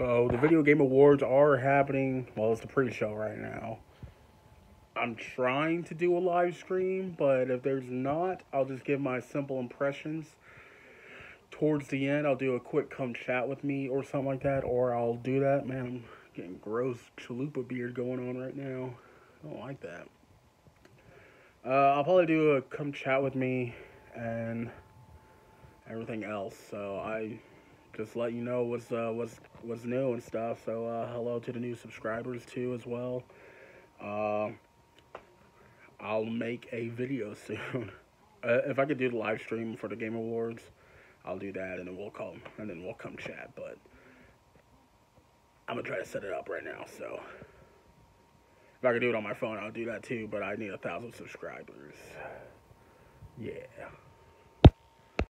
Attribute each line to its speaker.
Speaker 1: So the Video Game Awards are happening. Well, it's the pre-show right now. I'm trying to do a live stream, but if there's not, I'll just give my simple impressions. Towards the end, I'll do a quick come chat with me or something like that, or I'll do that. Man, I'm getting gross chalupa beard going on right now. I don't like that. Uh, I'll probably do a come chat with me and everything else. So I just let you know what's uh, what's what's new and stuff. So uh, hello to the new subscribers too as well. Uh, I'll make a video soon. Uh, if I could do the live stream for the Game Awards, I'll do that, and then we'll come and then we'll come chat. But I'm gonna try to set it up right now. So if I could do it on my phone, I'll do that too. But I need a thousand subscribers. Yeah.